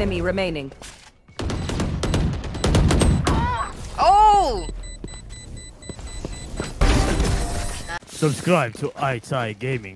enemy remaining. Oh! Subscribe to ITI Gaming.